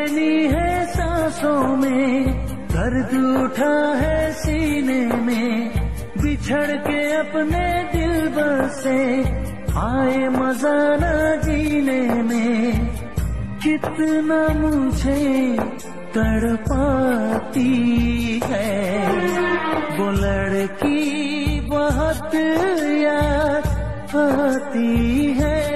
बेचैनी है सांसों में, दर्द उठा है सीने में, बिछड़ के अपने दिल से आए मज़ा न जीने में। कितना मुझे तड़पाती है। वो लड़की बहुत याद आती है।